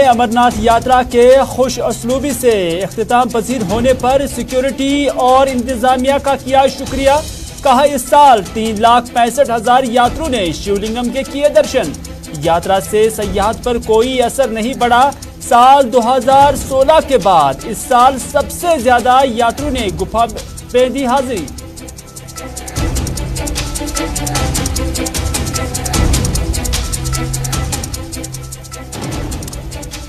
अमरनाथ यात्रा के खुश असलूबी से अख्ताम पजीर होने पर सिक्योरिटी और इंतजामिया का किया शुक्रिया। कहा इस साल तीन लाख पैंसठ हज़ार यात्रियों ने शिवलिंगम के किए दर्शन। यात्रा से सयाहत पर कोई असर नहीं पड़ा। साल 2016 के बाद इस साल सबसे ज़्यादा यात्रियों ने गुफा में दी हाजिरी।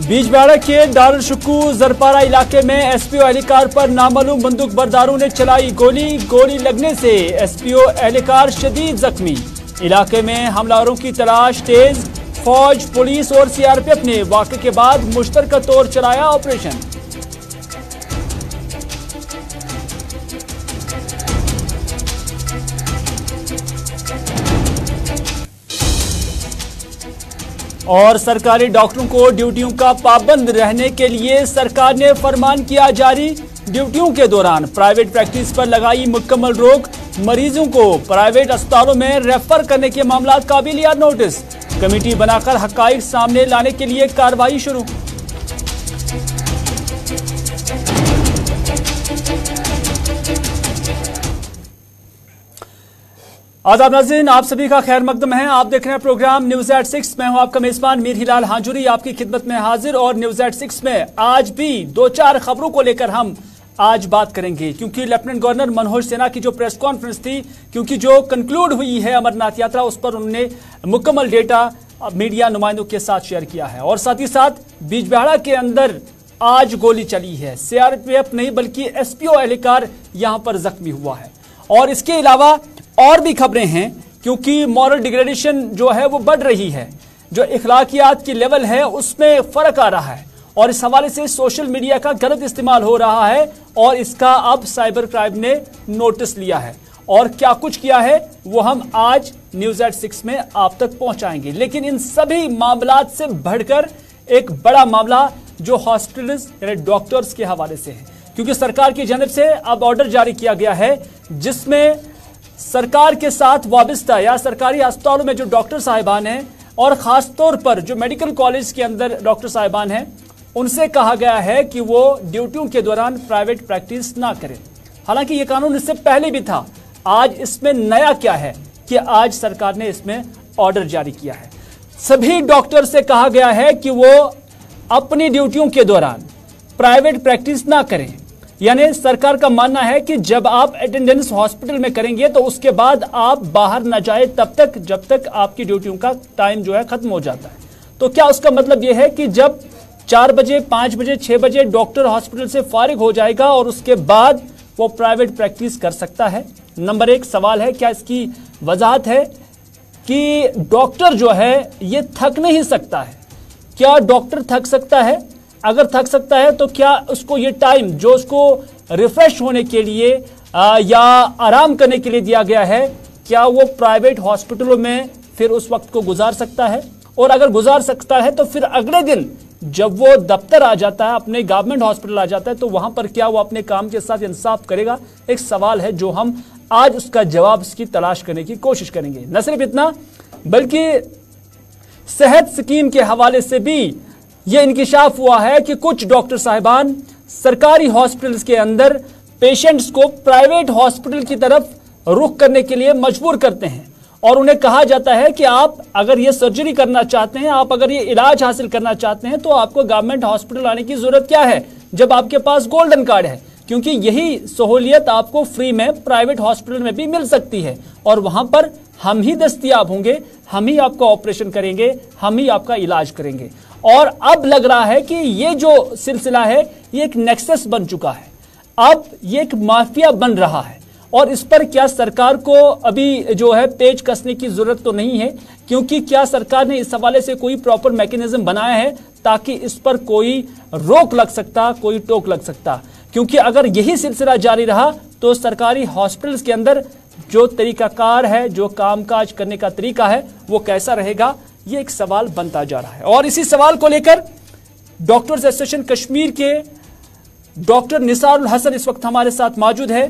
बीजबाड़ा के दारुशुकू जरपारा इलाके में एसपीओ एहलकार पर नामालूम बंदूक बरदारों ने चलाई गोली। गोली लगने से एसपीओ एहलकार शदीद जख्मी। इलाके में हमलावरों की तलाश तेज। फौज, पुलिस और सीआरपीएफ ने वाकई के बाद मुश्तरका तौर चलाया ऑपरेशन। और सरकारी डॉक्टरों को ड्यूटियों का पाबंद रहने के लिए सरकार ने फरमान किया जारी। ड्यूटियों के दौरान प्राइवेट प्रैक्टिस पर लगाई मुकम्मल रोक। मरीजों को प्राइवेट अस्पतालों में रेफर करने के मामला का भी लिया नोटिस। कमेटी बनाकर हकाइक सामने लाने के लिए कार्रवाई शुरू। आदाब नाजीन आप सभी का खैर मकदम है। आप देख रहे हैं प्रोग्राम न्यूज़ एट सिक्स मैं हूँ आपका मेजबान मीर हिलाल हांजुरी, आपकी खिदमत में हाजिर। और न्यूज़ एट सिक्स में आज भी दो चार खबरों को लेकर हम आज बात करेंगे, क्योंकि लेफ्टिनेंट गवर्नर मनोज सिन्हा की जो प्रेस कॉन्फ्रेंस थी, क्योंकि जो कंक्लूड हुई है अमरनाथ यात्रा, उस पर उन्होंने मुकम्मल डेटा मीडिया नुमाइंदों के साथ शेयर किया है। और साथ ही साथ बीजबेहड़ा के अंदर आज गोली चली है। सीआरपीएफ नहीं, बल्कि एसपीओ एहलकार यहाँ पर जख्मी हुआ है। और इसके अलावा और भी खबरें हैं, क्योंकि मॉरल डिग्रेडेशन जो है वो बढ़ रही है। जो इखलाकियात की लेवल है, उसमें फ़र्क आ रहा है। और इस हवाले से सोशल मीडिया का गलत इस्तेमाल हो रहा है, और इसका अब साइबर क्राइम ने नोटिस लिया है। और क्या कुछ किया है, वो हम आज न्यूज़ एट सिक्स में आप तक पहुंचाएँगे। लेकिन इन सभी मामला से बढ़कर एक बड़ा मामला जो हॉस्पिटल यानी डॉक्टर्स के हवाले से है। क्योंकि सरकार की जानब से अब ऑर्डर जारी किया गया है, जिसमें सरकार के साथ वाबस्ता या सरकारी अस्पतालों में जो डॉक्टर साहिबान हैं और खास तौर पर जो मेडिकल कॉलेज के अंदर डॉक्टर साहिबान हैं, उनसे कहा गया है कि वो ड्यूटियों के दौरान प्राइवेट प्रैक्टिस ना करें। हालाँकि ये कानून इससे पहले भी था। आज इसमें नया क्या है कि आज सरकार ने इसमें ऑर्डर जारी किया है। सभी डॉक्टर से कहा गया है कि वो अपनी ड्यूटियों के दौरान प्राइवेट प्रैक्टिस ना करें। यानी सरकार का मानना है कि जब आप अटेंडेंस हॉस्पिटल में करेंगे तो उसके बाद आप बाहर न जाए, तब तक, जब तक आपकी ड्यूटियों का टाइम जो है खत्म हो जाता है। तो क्या उसका मतलब यह है कि जब चार बजे, पाँच बजे, छह बजे डॉक्टर हॉस्पिटल से फारिग हो जाएगा और उसके बाद वो प्राइवेट प्रैक्टिस कर सकता है? नंबर एक सवाल है, क्या इसकी वजाहत है कि डॉक्टर जो है, ये थक नहीं सकता है? क्या डॉक्टर थक सकता है? अगर थक सकता है तो क्या उसको ये टाइम जो उसको रिफ्रेश होने के लिए आ, या आराम करने के लिए दिया गया है क्या वो प्राइवेट हॉस्पिटलों में फिर उस वक्त को गुजार सकता है? और अगर गुजार सकता है तो फिर अगले दिन जब वो दफ्तर आ जाता है अपने गवर्नमेंट हॉस्पिटल आ जाता है तो वहाँ पर क्या वो अपने काम के साथ इंसाफ करेगा? एक सवाल है जो हम आज उसका जवाब उसकी तलाश करने की कोशिश करेंगे। न सिर्फ़ इतना बल्कि सेहत स्कीम के हवाले से भी यह इंकशाफ हुआ है कि कुछ डॉक्टर साहिबान सरकारी हॉस्पिटल्स के अंदर पेशेंट्स को प्राइवेट हॉस्पिटल की तरफ़ रुख करने के लिए मजबूर करते हैं और उन्हें कहा जाता है कि आप अगर ये सर्जरी करना चाहते हैं, आप अगर ये इलाज हासिल करना चाहते हैं तो आपको गवर्नमेंट हॉस्पिटल आने की ज़रूरत क्या है? जब आपके पास गोल्डन कार्ड है, क्योंकि यही सहूलियत आपको फ्री में प्राइवेट हॉस्पिटल में भी मिल सकती है और वहाँ पर हम ही दस्तियाब होंगे, हम ही आपका ऑपरेशन करेंगे, हम ही आपका इलाज करेंगे। और अब लग रहा है कि ये जो सिलसिला है, ये एक नेक्सस बन चुका है। अब ये एक माफिया बन रहा है और इस पर क्या सरकार को अभी जो है पेच कसने की ज़रूरत तो नहीं है, क्योंकि क्या सरकार ने इस हवाले से कोई प्रॉपर मैकेनिज्म बनाया है ताकि इस पर कोई रोक लग सकता, कोई टोक लग सकता? क्योंकि अगर यही सिलसिला जारी रहा तो सरकारी हॉस्पिटल्स के अंदर जो तरीकाकार है, जो कामकाज करने का तरीका है, वो कैसा रहेगा? ये एक सवाल बनता जा रहा है। और इसी सवाल को लेकर डॉक्टर्स एसोसिएशन कश्मीर के डॉक्टर निसारुल हसन इस वक्त हमारे साथ मौजूद है।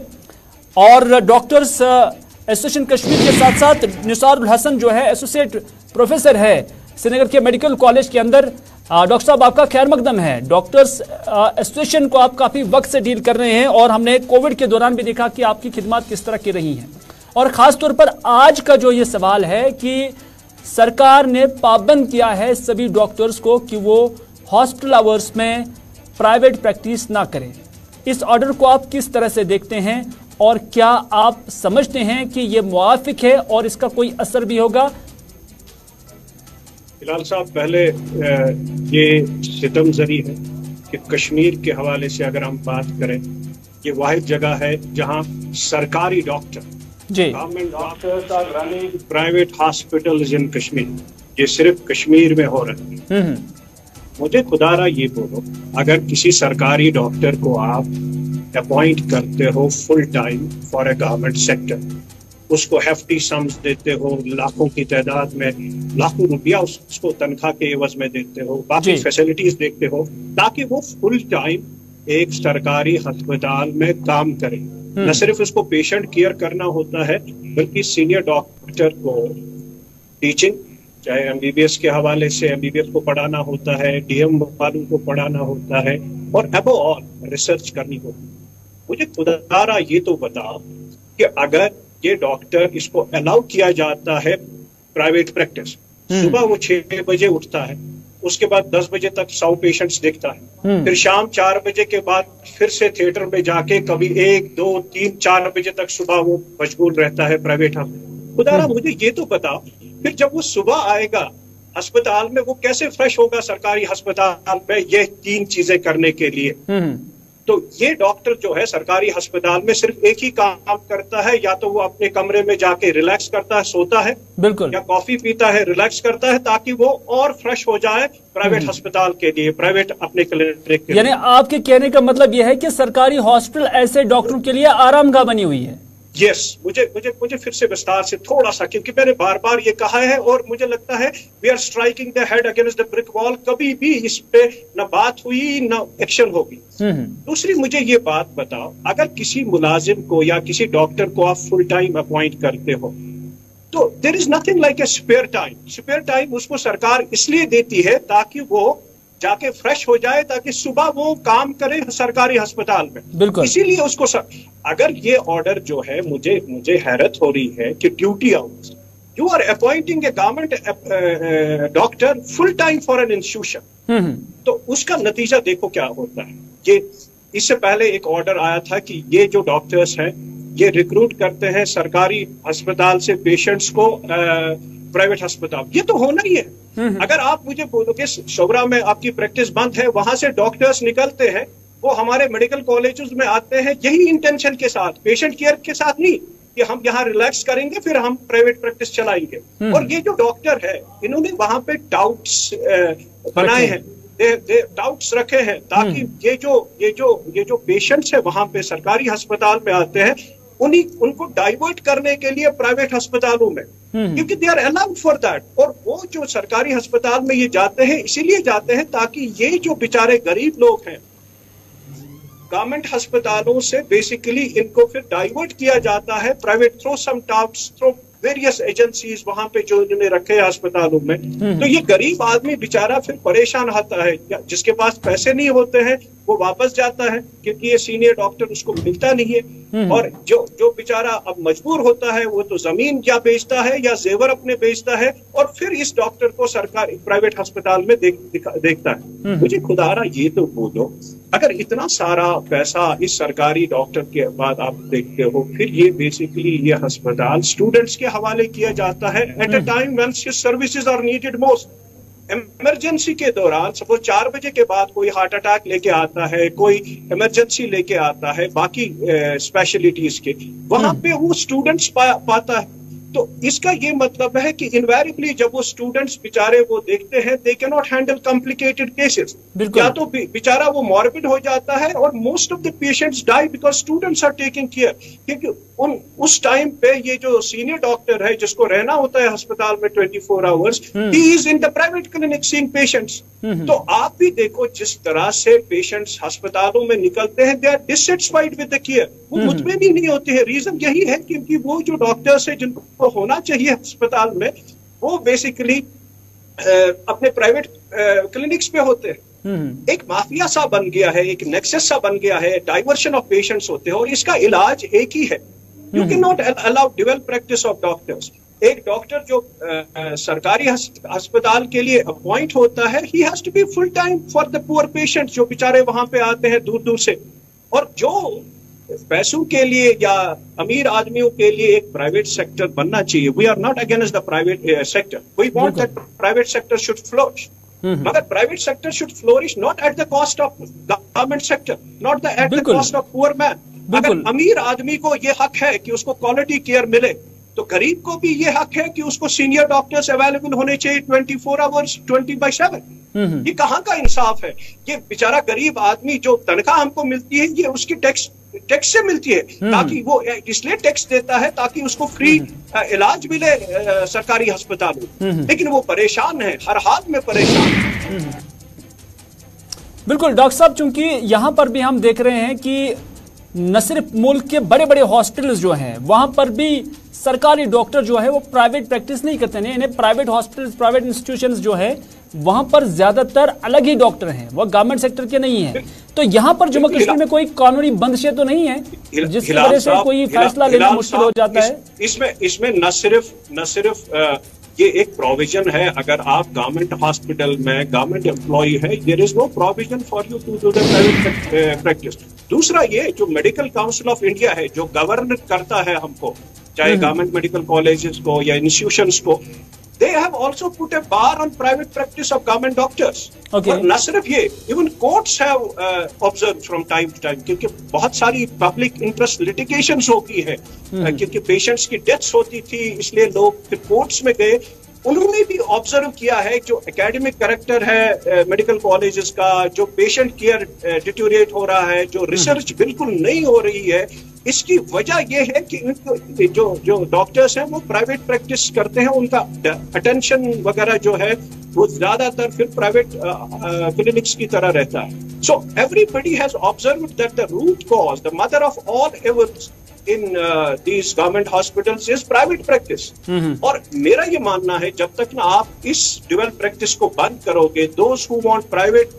और डॉक्टर्स एसोसिएशन कश्मीर के साथ साथ निसारुल हसन जो है, एसोसिएट प्रोफेसर है श्रीनगर के मेडिकल कॉलेज के अंदर। डॉक्टर साहब, आपका खैर मकदम है। डॉक्टर्स एसोसिएशन को आप काफ़ी वक्त से डील कर रहे हैं और हमने कोविड के दौरान भी देखा कि आपकी खिदमत किस तरह की रही हैं। और खास तौर पर आज का जो ये सवाल है कि सरकार ने पाबंद किया है सभी डॉक्टर्स को कि वो हॉस्पिटल आवर्स में प्राइवेट प्रैक्टिस ना करें। इस ऑर्डर को आप किस तरह से देखते हैं और क्या आप समझते हैं कि ये मुआफिक है और इसका कोई असर भी होगा? हिलाल साहब, पहले ये सितम जरी है कि कश्मीर के हवाले से अगर हम बात करें, ये वाहिद जगह है जहाँ सरकारी doctor ji. Government doctors are running private hospitals in Kashmir ये सिर्फ़ कश्मीर में हो रहे हैं। हम्म मुझे खुदारा ये बोलो अगर किसी सरकारी डॉक्टर को आप अपॉइंट करते हो full time for a government sector उसको हेफ्टी सम्स देते हो लाखों की तादाद में लाखों रुपया उसको तनख्वाह के एवज में देते हो बाकी फैसिलिटीज़ देखते हो ताकि वो फुल टाइम एक सरकारी अस्पताल में काम करे। न सिर्फ़ उसको पेशेंट केयर करना होता है बल्कि सीनियर डॉक्टर को टीचिंग चाहे एमबीबीएस के हवाले से एमबीबीएस को पढ़ाना होता है डीएम वालों को पढ़ाना होता है और अब ऑल रिसर्च करनी होती है। मुझे खुदारा ये तो बताओ कि अगर ये डॉक्टर इसको अलाउ किया जाता है प्राइवेट प्रैक्टिस सुबह वो छह बजे उठता है उसके बाद दस बजे तक सौ पेशेंट्स देखता है। हम्म। फिर शाम चार बजे के बाद फिर से थिएटर में जाके कभी एक दो तीन चार बजे तक सुबह वो मशगूल रहता है प्राइवेट हम खुदारा मुझे ये तो बताओ फिर जब वो सुबह आएगा अस्पताल में वो कैसे फ्रेश होगा सरकारी अस्पताल में ये तीन चीज़ें करने के लिए? हम्म। तो ये डॉक्टर जो है सरकारी अस्पताल में सिर्फ़ एक ही काम करता है या तो वो अपने कमरे में जाके रिलैक्स करता है सोता है बिल्कुल। या कॉफ़ी पीता है रिलैक्स करता है ताकि वो और फ्रेश हो जाए प्राइवेट अस्पताल के लिए प्राइवेट अपने क्लिनिक यानी आपके कहने का मतलब यह है कि सरकारी हॉस्पिटल ऐसे डॉक्टरों के लिए आरामगाह बनी हुई है। यस मुझे मुझे मुझे फिर से विस्तार से थोड़ा सा क्योंकि मैंने बार बार ये कहा है और मुझे लगता है we are striking the head against the brick wall कभी भी इस पे न बात हुई न एक्शन होगी। हम्म दूसरी मुझे ये बात बताओ अगर किसी मुलाजिम को या किसी डॉक्टर को आप फुल टाइम अपॉइंट करते हो तो there is nothing like a spare time spare time उसको सरकार इसलिए देती है ताकि वो जाके फ्रेश हो जाए ताकि सुबह वो काम करे सरकारी अस्पताल में। बिल्कुल। इसीलिए उसको सर, अगर ये ऑर्डर जो है मुझे मुझे हैरत हो रही है कि duty hours you are appointing a government doctor full time for an institution तो उसका नतीजा देखो क्या होता है। ये इससे पहले एक ऑर्डर आया था कि ये जो डॉक्टर्स हैं ये रिक्रूट करते हैं सरकारी अस्पताल से पेशेंट्स को प्राइवेट अस्पताल। ये तो होना ही है। अगर आप मुझे बोलोगे शोबरा में आपकी प्रैक्टिस बंद है वहाँ से डॉक्टर्स निकलते हैं वो हमारे मेडिकल कॉलेजेस में आते हैं यही इंटेंशन के साथ पेशेंट केयर के साथ नहीं कि हम यहाँ रिलैक्स करेंगे फिर हम प्राइवेट प्रैक्टिस चलाएँगे। और ये जो डॉक्टर है इन्होंने वहाँ पे डाउट्स बनाए हैं। दे, दे, डाउट्स रखे हैं ताकि ये जो ये जो ये जो पेशेंट्स है वहाँ पे सरकारी अस्पताल में आते हैं उन्हीं उनको डाइवर्ट करने के लिए प्राइवेट अस्पतालों में। क्योंकि they are allowed for that और वो जो सरकारी अस्पताल में ये जाते हैं इसीलिए जाते हैं ताकि ये जो बेचारे गरीब लोग हैं गवर्नमेंट अस्पतालों से बेसिकली इनको फिर डाइवर्ट किया जाता है private through some touts through various agencies वहाँ पे जो इन्होंने रखे हैं अस्पतालों में। तो ये गरीब आदमी बेचारा फिर परेशान आता है। जिसके पास पैसे नहीं होते हैं वो वापस जाता है क्योंकि ये सीनियर डॉक्टर उसको मिलता नहीं है। और जो जो बेचारा अब मजबूर होता है वो तो ज़मीन क्या बेचता है या जेवर अपने बेचता है और फिर इस डॉक्टर को सरकारी प्राइवेट अस्पताल में देख, देखता है। मुझे खुदारा ये तो बोलो अगर इतना सारा पैसा इस सरकारी डॉक्टर के बाद आप देखते हो फिर ये बेसिकली ये अस्पताल स्टूडेंट्स के हवाले किया जाता है at a time when services are needed most emergency के दौरान सपोज़ चार बजे के बाद कोई हार्ट अटैक लेके आता है कोई इमरजेंसी लेके आता है बाकी स्पेशलिटीज के वहाँ पे वो स्टूडेंट्स पा, पाता है। तो इसका ये मतलब है कि इनवेरिबली जब वो स्टूडेंट्स बेचारे वो देखते हैं they can not handle complicated cases या तो बेचारा वो मॉर्बिड हो जाता है और most of the patients die because students are taking care क्योंकि उन उस टाइम पे ये जो सीनियर डॉक्टर है जिसको रहना होता है अस्पताल में 24 four hours he is in the private clinic seeing patients तो आप भी देखो जिस तरह से पेशेंट्स अस्पतालों में निकलते हैं they are dissatisfied with the care वो मुतमिन ही नहीं होते हैं। रीजन यही है क्योंकि वो जो डॉक्टर्स है जिनको होना चाहिए अस्पताल में वो बेसिकली अपने प्राइवेट क्लिनिक्स पे होते हैं। हम्म। एक माफिया सा बन गया है एक नेक्सस सा बन गया है डाइवर्शन ऑफ़ पेशेंट्स होते हैं और इसका इलाज एक ही है। You can not allow dual practice of doctors एक डॉक्टर जो आ, सरकारी अस्पताल के लिए अपॉइंट होता है he has to be full time for the poor patient जो बेचारे वहाँ पे आते हैं दूर दूर से। और जो पैसों के लिए या अमीर आदमियों के लिए एक प्राइवेट सेक्टर बनना चाहिए। We are not against the private sector we want that private sector should flourish मगर private sector should flourish not at the cost of government sector not the at the cost of poor man अगर अमीर आदमी को ये हक है कि उसको क्वालिटी केयर मिले तो गरीब को भी ये हक है कि उसको सीनियर डॉक्टर्स अवेलेबल होने चाहिए twenty four hours twenty by seven ये कहाँ का इंसाफ है? ये बेचारा गरीब आदमी जो तनख्वाह हमको मिलती है ये उसकी टैक्स टैक्स से मिलती है हम्म। ताकि वो इसलिए टैक्स देता है ताकि उसको फ्री हम्म। इलाज मिले सरकारी अस्पताल में हम्म। लेकिन वो परेशान है हर हाल में परेशान है बिल्कुल डॉक्टर साहब चूँकि यहाँ पर भी हम देख रहे हैं कि न सिर्फ़ मुल्क के बड़े बड़े हॉस्पिटल्स जो हैं वहाँ पर भी सरकारी डॉक्टर जो है वो प्राइवेट प्रैक्टिस नहीं करते हैं इन्हें प्राइवेट हॉस्पिटल्स प्राइवेट इंस्टीट्यूशंस जो है वहाँ पर ज़्यादातर अलग ही डॉक्टर हैं वो गवर्नमेंट सेक्टर के नहीं है। तो यहाँ पर जम्मू कश्मीर में कोई कानूनी बंदशे तो नहीं है जिसकी वजह से कोई फैसला लेना मुश्किल हो जाता है। इसमें इसमें न सिर्फ़ न सिर्फ़ ये एक प्रोविज़न है अगर आप गवर्नमेंट हॉस्पिटल में गवर्नमेंट एम्प्लॉय है there is no provision for you to do the private practice दूसरा ये जो मेडिकल काउंसिल ऑफ़ इंडिया है जो गवर्न करता है हमको चाहे गवर्नमेंट मेडिकल कॉलेजेस को या इंस्टीट्यूशन को they have also put a bar on private practice of government doctors और न सिर्फ़ ये even courts have observe from time to time क्योंकि बहुत सारी पब्लिक इंटरेस्ट लिटिगेशन होती है। hmm. क्योंकि पेशेंट्स की डेथ्स होती थी इसलिए लोग फिर कोर्ट्स में गए। उन्होंने भी ऑब्ज़र्व किया है जो एकेडमिक करेक्टर है मेडिकल कॉलेजेस का जो पेशेंट केयर डिटोरिएट हो रहा है जो रिसर्च हम्म। बिल्कुल नहीं हो रही है इसकी वजह यह है कि जो जो डॉक्टर्स हैं वो प्राइवेट प्रैक्टिस करते हैं उनका अटेंशन वगैरह जो है वो ज़्यादातर फिर प्राइवेट क्लिनिक्स की तरह रहता है so everybody has observe that the root cause the mother of all evils in these government hospital is private practice और मेरा ये मानना है जब तक ना आप इस ड्यूअल प्रैक्टिस को बंद करोगे those who want private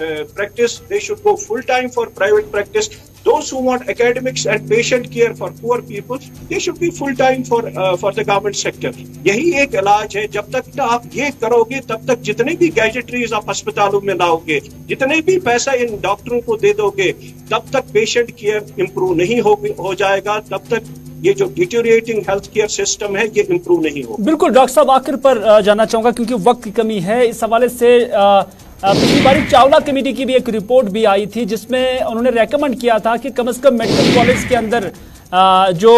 practice they should go full time for private practice those who want academics and patient care for poor people they should be full time for uh, for the government sector. यही एक इलाज है। जब तक तो आप ये करोगे तब तक जितने भी गैजेटरीज आप अस्पतालों में लाओगे जितने भी पैसा इन डॉक्टरों को दे दोगे तब तक पेशेंट केयर इंप्रूव नहीं हो, हो जाएगा। तब तक ये जो डिटोरिएटिंग हेल्थ केयर सिस्टम है ये इंप्रूव नहीं हो बिल्कुल डॉक्टर साहब आखिर पर जाना चाहूँगा क्योंकि वक्त की कमी है। इस हवाले से आ, पिछली बारी चावला कमेटी की भी एक रिपोर्ट भी आई थी, जिसमें उन्होंने रेकमेंड किया था कि कम से कम मेडिकल कॉलेज के अंदर जो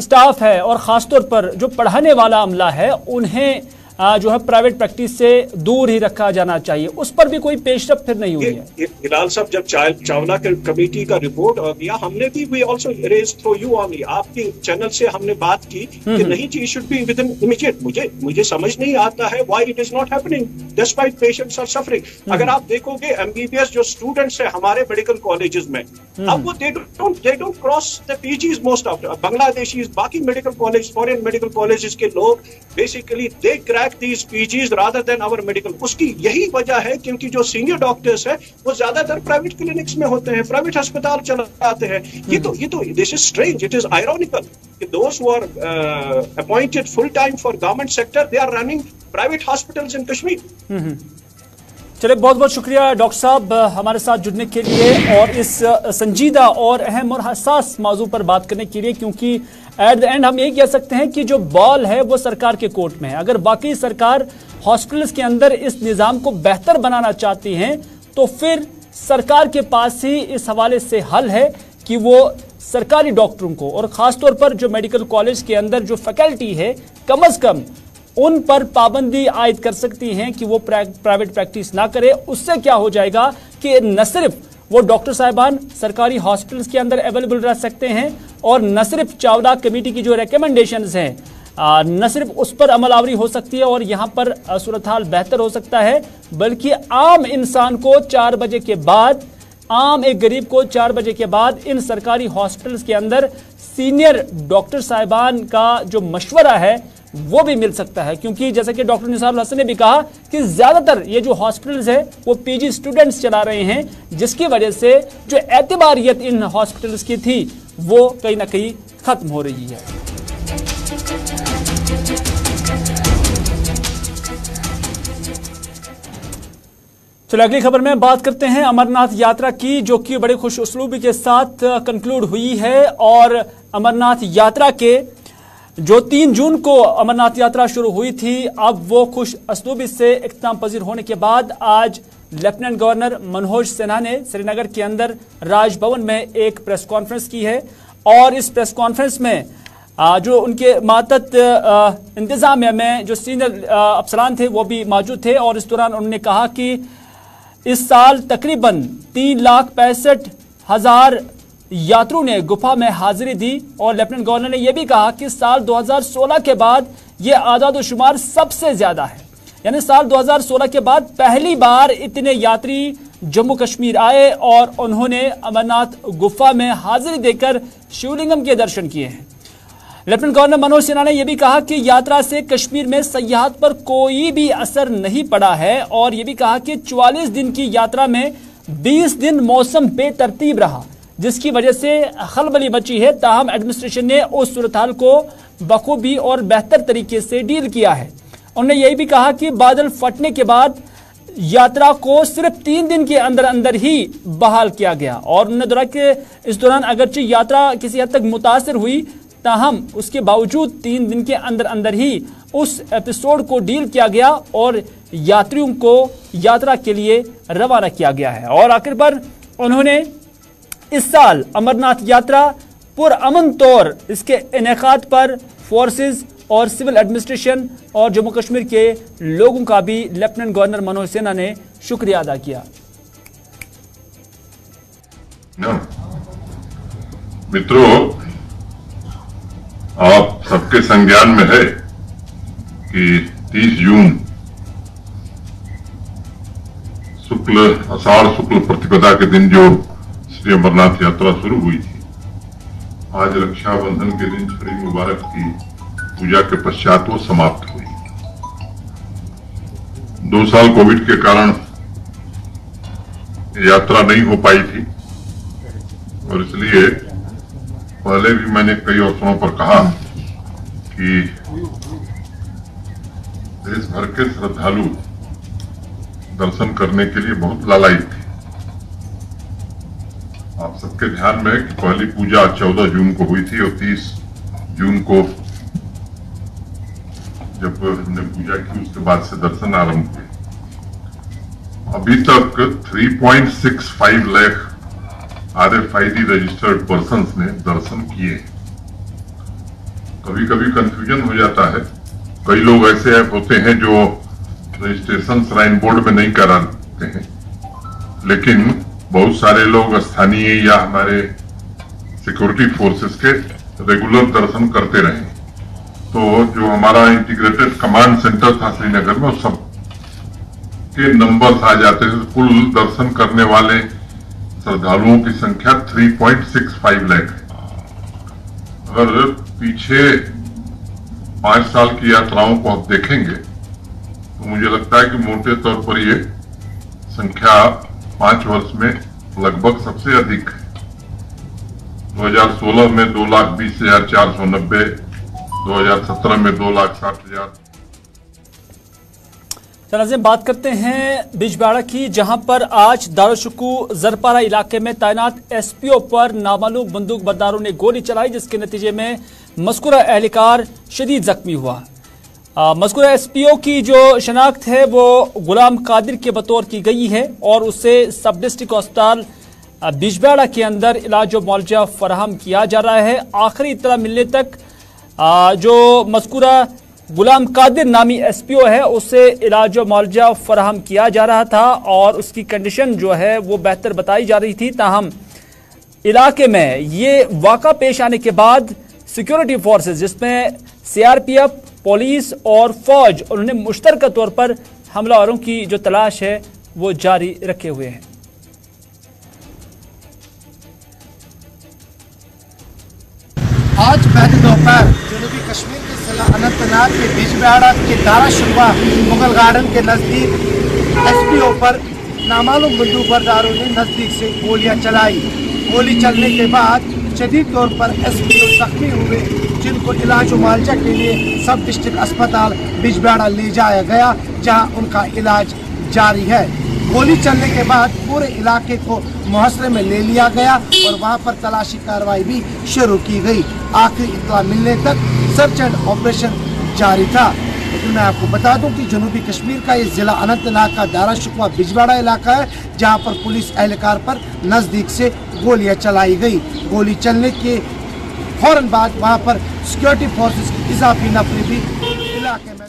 स्टाफ है और ख़ासतौर पर जो पढ़ाने वाला अमला है, उन्हें जो है प्राइवेट प्रैक्टिस से दूर ही रखा जाना चाहिए उस पर भी कोई पेशरफ फिर नहीं हुई है हिलाल साहब जब चावला कमेटी का रिपोर्ट दिया हमने भी we also raise through you only आपके चैनल से हमने बात की कि हम्म, हम्म। नहीं जी should be within immediate मुझे मुझे समझ नहीं आता है why it is not happening despite patients are suffering अगर आप देखोगे एमबीबीएस जो स्टूडेंट्स है हमारे मेडिकल कॉलेजेस में हम्म। अब वो they don't they don't cross the PGs most of Bangladeshi बाकी medical college foreign medical colleges के लोग basically they crack back these PGs rather than our medical उसकी यही वजह है क्योंकि जो सीनियर डॉक्टर्स है, वो ज़्यादातर प्राइवेट क्लिनिक्स में होते हैं प्राइवेट अस्पताल चलाते हैं। ये तो ये तो this is strange it is ironical those who are appointed full time for government sector they are running private hospitals in Kashmir चलिए बहुत बहुत शुक्रिया डॉक्टर साहब हमारे साथ जुड़ने के लिए और इस संजीदा और अहम और हसास मौजू पर बात करने के लिए, क्योंकि एट द एंड हम ये कह सकते हैं कि जो बॉल है, वो सरकार के कोर्ट में है। अगर बाकी सरकार हॉस्पिटल्स के अंदर इस निज़ाम को बेहतर बनाना चाहती हैं तो फिर सरकार के पास ही इस हवाले से हल है कि वो सरकारी डॉक्टरों को और ख़ासतौर पर जो मेडिकल कॉलेज के अंदर जो फैकल्टी है, कम अज़ कम उन पर पाबंदी आयद कर सकती हैं कि वो प्राइवेट प्रैक्टिस ना करे। उससे क्या हो जाएगा कि न सिर्फ़ वो डॉक्टर साहिबान सरकारी हॉस्पिटल्स के अंदर अवेलेबल रह सकते हैं और न सिर्फ़ चावला कमेटी की जो रिकमेंडेशन हैं न सिर्फ़ उस पर अमल आवरी हो सकती है और यहाँ पर सूरत हाल बेहतर हो सकता है, बल्कि आम इंसान को चार बजे के बाद, आम एक गरीब को चार बजे के बाद इन सरकारी हॉस्पिटल्स के अंदर सीनियर डॉक्टर साहिबान का जो मशवरा है वो भी मिल सकता है, क्योंकि जैसा कि डॉक्टर निसार हसन ने भी कहा कि ज़्यादातर ये जो हॉस्पिटल्स है, वो पीजी स्टूडेंट्स चला रहे हैं, जिसकी वजह से जो एतबारियत इन हॉस्पिटल्स की थी, वो कहीं ना कहीं खत्म हो रही है। चलो, अगली खबर में बात करते हैं अमरनाथ यात्रा की, जो कि बड़े खुश उसलूबी के साथ कंक्लूड हुई है, और अमरनाथ यात्रा के जो तीन जून को अमरनाथ यात्रा शुरू हुई थी, अब वो खुश असलूबी से इख्ताम पजीर होने के बाद आज लेफ्टिनेंट गवर्नर मनोज सिन्हा ने श्रीनगर के अंदर राजभवन में एक प्रेस कॉन्फ्रेंस की है और इस प्रेस कॉन्फ्रेंस में जो उनके मातत इंतजामिया में जो सीनियर अफसरान थे वो भी मौजूद थे और इस दौरान उन्होंने कहा कि इस साल तकरीबन तीन लाख पैंसठ हज़ार यात्रियों ने गुफा में हाजिरी दी और लेफ्टिनेंट गवर्नर ने यह भी कहा कि साल 2016 के बाद यह आज़ाद शुमार सबसे ज़्यादा है। यानी साल 2016 के बाद पहली बार इतने यात्री जम्मू कश्मीर आए और उन्होंने अमरनाथ गुफा में हाजिरी देकर शिवलिंगम के दर्शन किए हैं। लेफ्टिनेंट गवर्नर मनोज सिन्हा ने यह भी कहा कि यात्रा से कश्मीर में सयाहत पर कोई भी असर नहीं पड़ा है और यह भी कहा कि 44 दिन की यात्रा में 20 दिन मौसम बेतरतीब रहा। जिसकी वजह से खलबली बची है। ताहम एडमिनिस्ट्रेशन ने उस सूरत हाल को बखूबी और बेहतर तरीके से डील किया है। उन्होंने यही भी कहा कि बादल फटने के बाद यात्रा को सिर्फ़ तीन दिन के अंदर अंदर ही बहाल किया गया। और उन्होंने दोहरा कि इस दौरान अगरचे यात्रा किसी हद तक मुतासर हुई। ताहम उसके बावजूद तीन दिन के अंदर अंदर ही उस एपिसोड को डील किया गया और यात्रियों को यात्रा के लिए रवाना किया गया है। और आखिर पर उन्होंने इस साल अमरनाथ यात्रा पुरअमन तौर इसके इनका पर फोर्सेस और सिविल एडमिनिस्ट्रेशन और जम्मू कश्मीर के लोगों का भी लेफ्टिनेंट गवर्नर मनोज सिन्हा ने शुक्रिया अदा किया। मित्रों, आप सबके संज्ञान में है कि 30 जून शुक्ल अषाढ़ शुक्ल प्रतिपदा के दिन जो श्री अमरनाथ यात्रा शुरू हुई थी। आज रक्षाबंधन के दिन श्री मुबारक की पूजा के पश्चात वो समाप्त हुई। दो साल कोविड के कारण यात्रा नहीं हो पाई थी और इसलिए पहले भी मैंने कई अवसरों पर कहा कि देश भर के श्रद्धालु दर्शन करने के लिए बहुत लालायित थे। आप सबके ध्यान में कि पहली पूजा 14 जून को हुई थी और 30 जून को जब हमने पूजा की, उसके बाद से दर्शन आरंभ हुए। अभी तक 3.65 lakh R F I D registered person ने दर्शन किए कभी कभी कंफ्यूजन हो जाता है। कई लोग ऐसे ऐप होते हैं जो रजिस्ट्रेशन श्राइन बोर्ड में नहीं कराते हैं। लेकिन बहुत सारे लोग स्थानीय या हमारे सिक्योरिटी फोर्सेस के रेगुलर दर्शन करते रहे। तो जो हमारा इंटीग्रेटेड कमांड सेंटर था श्रीनगर में सब के नंबर आ जाते थे कुल दर्शन करने वाले श्रद्धालुओं की संख्या 3.65 लाख है। अगर पीछे पाँच साल की यात्राओं को आप देखेंगे तो मुझे लगता है कि मोटे तौर पर ये संख्या पाँच वर्ष में लगभग सबसे अधिक है 2016 में दो लाख बीस हज़ार चार सौ नब्बे, दो हज़ार सत्रह में दो लाख साठ हज़ार। चलिए बात करते हैं बिजबाड़ा की, जहाँ पर आज दारुशुकू जरपारा इलाके में तैनात एसपीओ पर नामालूम बंदूक बरदारों ने गोली चलाई, जिसके नतीजे में मस्कुरा एहलकार शदीद जख्मी हुआ। मजकूर एसपीओ की जो शनाख्त है, वो गुलाम कादिर के बतौर की गई है और उसे सब डिस्ट्रिक्ट अस्पताल बिजबाड़ा के अंदर इलाज मुआवजा फराहम किया जा रहा है। आखिरी इतना मिलने तक जो मस्कुरा गुलाम कादिर नामी एसपीओ है, उसे इलाज मुआवजा फराहम किया जा रहा था और उसकी कंडीशन जो है, वो बेहतर बताई जा रही थी। ताहम, इलाके में ये वाक़ा पेश आने के बाद सिक्योरिटी फोर्सेज जिसमें सीआरपीएफ पुलिस और फौज उन्होंने मुश्तर तौर पर हमलावरों की जो तलाश है, वो जारी रखे हुए हैं। आज बैद दोपहर जनूबी कश्मीर के जिला अनंतनाग के बिजबिहाड़ा के दारा शुबा मुगल गार्डन के नज़दीक एसपीओ पर नामालूम बंदूकबरदारों ने नज़दीक से गोलियाँ चलाई। गोली चलने के बाद शदीद तौर पर एसपीओ जख्मी हुए। जिनको इलाज मुआवजा के लिए सब डिस्ट्रिक्ट अस्पताल बिजबिहाड़ा ले जाया गया, जहाँ उनका इलाज जारी है। गोली चलने के बाद पूरे इलाके को मुहसरे में ले लिया गया और वहाँ पर तलाशी कार्रवाई भी शुरू की गई। आखिरी इतला मिलने तक सर्च एंड ऑपरेशन जारी था। लेकिन मैं आपको बता दूँ कि जनूबी कश्मीर का ये जिला अनंतनाग का दारा शुकवा बिजवाड़ा इलाका है, जहाँ पर पुलिस एहलकार पर नज़दीक से गोलियाँ चलाई गई। गोली चलने के फ़ौरन बाद वहाँ पर सिक्योरिटी फोर्सेस की इजाफी नफरी भी इलाके में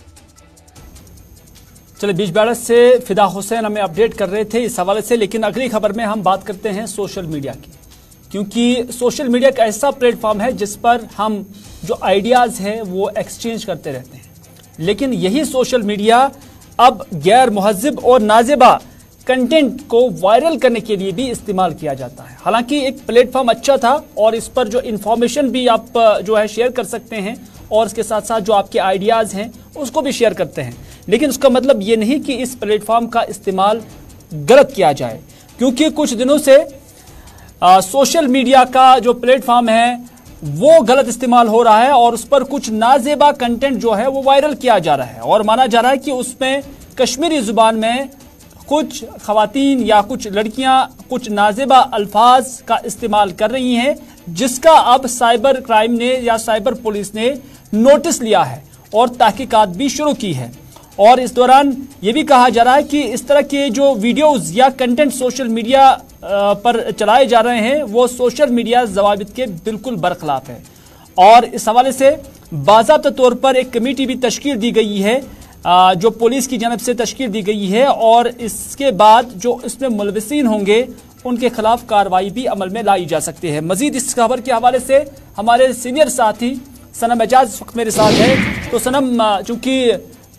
चलिए बीजबाड़ा से फिदा हुसैन हमें अपडेट कर रहे थे इस हवाले से, लेकिन अगली खबर में हम बात करते हैं सोशल मीडिया की। क्योंकि सोशल मीडिया एक ऐसा प्लेटफॉर्म है जिस पर हम जो आइडियाज़ हैं वो एक्सचेंज करते रहते हैं। लेकिन यही सोशल मीडिया अब गैर महजब और नाजेबा कंटेंट को वायरल करने के लिए भी इस्तेमाल किया जाता है। हालाँकि एक प्लेटफॉर्म अच्छा था और इस पर जो इन्फॉर्मेशन भी आप जो है शेयर कर सकते हैं और इसके साथ साथ जो आपके आइडियाज़ हैं उसको भी शेयर करते हैं। लेकिन उसका मतलब ये नहीं कि इस प्लेटफॉर्म का इस्तेमाल गलत किया जाए। क्योंकि कुछ दिनों से आ, सोशल मीडिया का जो प्लेटफॉर्म है वो गलत इस्तेमाल हो रहा है और उस पर कुछ नाजेबा कंटेंट जो है वो वायरल किया जा रहा है। और माना जा रहा है कि उसमें कश्मीरी ज़ुबान में कुछ खातन या कुछ लड़कियाँ कुछ नाजेबा अल्फाज का इस्तेमाल कर रही हैं, जिसका अब साइबर क्राइम ने या साइबर पुलिस ने नोटिस लिया है और तहकीकात भी शुरू की है। और इस दौरान ये भी कहा जा रहा है कि इस तरह के जो वीडियोस या कंटेंट सोशल मीडिया पर चलाए जा रहे हैं, वो सोशल मीडिया जवाबित के बिल्कुल बरखलाफ है। और इस हवाले से बाबा तौर पर एक कमेटी भी तश्कील दी गई है जो पुलिस की जानब से तश्कील दी गई है और इसके बाद जो इसमें मुलविन होंगे, उनके खिलाफ कार्रवाई भी अमल में लाई जा सकती है। मजीद इस खबर के हवाले से हमारे सीनियर साथी सनम एजाज इस वक्त मेरे साथ है। तो सनम चूँकि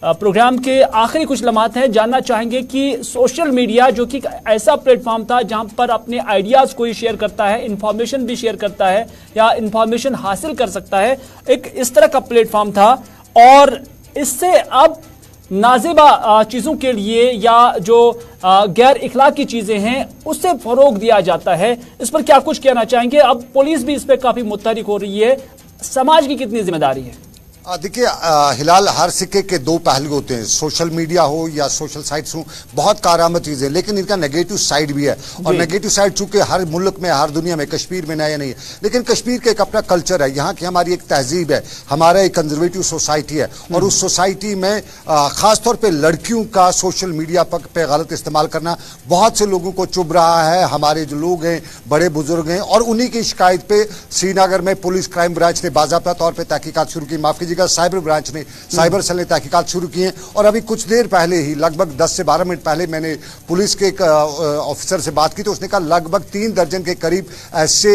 प्रोग्राम के आखिरी कुछ लम्हात हैं, जानना चाहेंगे कि सोशल मीडिया, जो कि ऐसा प्लेटफॉर्म था जहाँ पर अपने आइडियाज़ कोई शेयर करता है इंफॉर्मेशन भी शेयर करता है, या इंफॉर्मेशन हासिल कर सकता है, एक इस तरह का प्लेटफॉर्म था। और इससे अब नाजेबा चीज़ों के लिए या जो गैर इखलाक की चीज़ें हैं, उससे फ़रोग दिया जाता है। इस पर क्या कुछ कहना चाहेंगे? अब पुलिस भी इस पर काफ़ी मुतहरक हो रही है। समाज की कितनी ज़िम्मेदारी है? देखिए हिलाल हर सिक्के के दो पहलू होते हैं। सोशल मीडिया हो या सोशल साइट्स हो बहुत कारामद चीज़ है लेकिन इनका नेगेटिव साइड भी है। और नेगेटिव साइड चूँकि हर मुल्क में हर दुनिया में कश्मीर में नया नहीं है लेकिन कश्मीर का एक अपना कल्चर है। यहाँ की हमारी एक तहजीब है हमारा एक कंजर्वेटिव सोसाइटी है। और उस सोसाइटी में ख़ासतौर पर लड़कियों का सोशल मीडिया पर पे गलत इस्तेमाल करना बहुत से लोगों को चुभ रहा है। हमारे जो लोग हैं बड़े बुज़ुर्ग हैं और उन्हीं की शिकायत पर श्रीनगर में पुलिस क्राइम ब्रांच ने बाजाबा तौर पर तहकीकत शुरू की। माफ़ कीजिएगा का साइबर ब्रांच ने साइबर सेल ने तहकीकत शुरू की है। और अभी कुछ देर पहले ही, लगभग 10 से 12 मिनट पहले मैंने पुलिस के एक ऑफिसर से बात की तो उसने कहा, लगभग तीन दर्जन के करीब ऐसे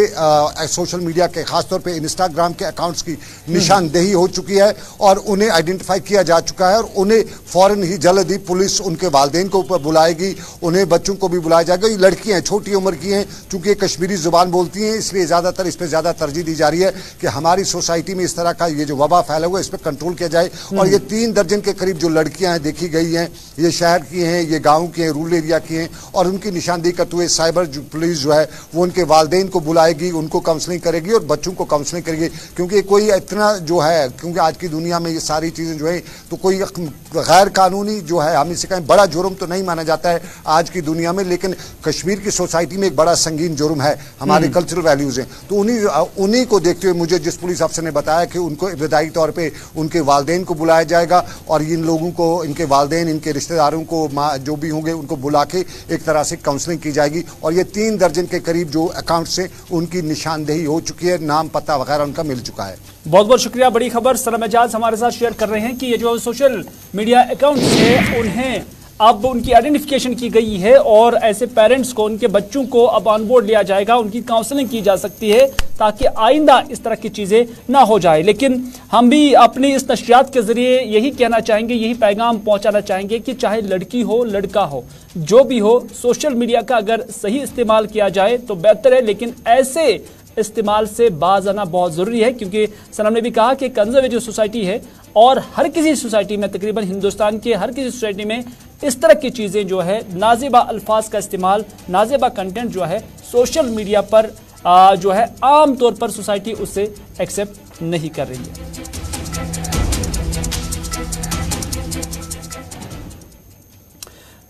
सोशल मीडिया के, खासतौर पर इंस्टाग्राम के अकाउंट्स की निशानदेही हो चुकी है और उन्हें आइडेंटिफाई किया जा चुका है और उन्हें फ़ौरन ही जल्द ही पुलिस उनके वालदेन को ऊपर बुलाएगी, उन्हें बच्चों को भी बुलाया जाएगा। ये लड़कियाँ छोटी उम्र की हैं, चूँकि कश्मीरी ज़ुबान बोलती हैं, इसलिए ज़्यादातर, इस पर ज़्यादा तरजीह दी जा रही है कि हमारी सोसाइटी में इस तरह का ये जो वबा फैला हुआ है इस पर कंट्रोल किया जाए। और ये तीन दर्जन के करीब जो लड़कियाँ हैं देखी गई हैं ये शहर की हैं ये गाँव की हैं रूरल एरिया की हैं और उनकी निशानदेही करते हुए साइबर जो पुलिस जो है वो उनके वालदेन को बुलाएगी उनको काउंसलिंग करेगी और बच्चों को काउंसलिंग करेगी। क्योंकि कोई इतना जो है क्योंकि आज की दुनिया में ये सारी चीज़ें जो है तो कोई गैर कानूनी जो है हम इसे कहें बड़ा जुर्म तो नहीं माना जाता है आज की दुनिया में लेकिन कश्मीर की सोसाइटी में एक बड़ा संगीन जुर्म है हमारे कल्चरल हम्म। वैल्यूज़ हैं। तो उन्हीं उन्हीं को देखते हुए मुझे जिस पुलिस अफसर ने बताया कि उनको इब्तदाई तौर पर उनके वालदेन को बुलाया जाएगा और इन लोगों को, इनके वालदेन, इनके रिश्तेदारों को जो भी होंगे, उनको बुला के एक तरह से काउंसलिंग की जाएगी। और ये तीन दर्जन के करीब जो अकाउंट्स हैं, उनकी निशानदेही हो चुकी है, नाम, पता वगैरह उनका मिल चुका है। बहुत बहुत शुक्रिया, बड़ी खबर। सरम एजाज हमारे साथ शेयर कर रहे हैं कि ये जो सोशल मीडिया अकाउंट है, उन्हें अब उनकी आइडेंटिफिकेशन की गई है और ऐसे पेरेंट्स को, उनके बच्चों को अब ऑनबोर्ड लिया जाएगा, उनकी काउंसलिंग की जा सकती है ताकि आइंदा इस तरह की चीज़ें ना हो जाए। लेकिन हम भी अपनी इस नशियात के ज़रिए यही कहना चाहेंगे, यही पैगाम पहुंचाना चाहेंगे कि चाहे लड़की हो, लड़का हो, जो भी हो सोशल मीडिया का अगर सही इस्तेमाल किया जाए तो बेहतर है, लेकिन ऐसे इस्तेमाल से बाज आना बहुत ज़रूरी है, क्योंकि सनम ने भी कहा कि कंजर्वेटिव सोसाइटी है और हर किसी सोसाइटी में, तकरीबन हिंदुस्तान के हर किसी सोसाइटी में इस तरह की चीज़ें जो है नाजिबा अल्फाज का इस्तेमाल नाजिबा कंटेंट जो है सोशल मीडिया पर आ, जो है आम तौर पर सोसाइटी उसे एक्सेप्ट नहीं कर रही है।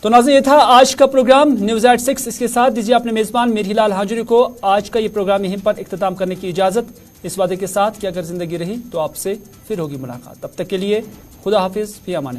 तो नाजिन ये था आज का प्रोग्राम न्यूज़ एट सिक्स इसके साथ दीजिए अपने मेजबान मेरीलाल हाजुरी को। आज का ये प्रोग्राम यहीं पर इख्ताम करने की इजाज़त। इस वादे के साथ कि अगर ज़िंदगी रही तो आपसे फिर होगी मुलाकात। तब तक के लिए खुदा हाफिज फ़ी अमान